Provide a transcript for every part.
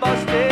busted.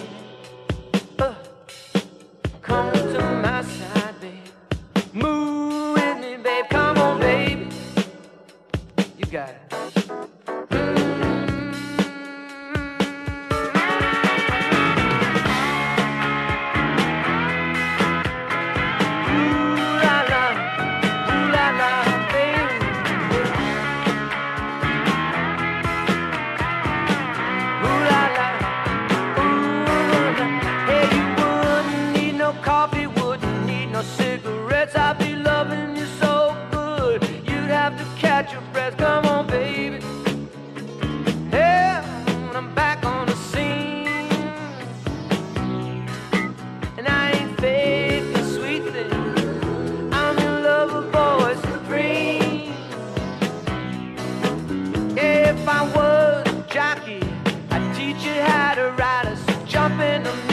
go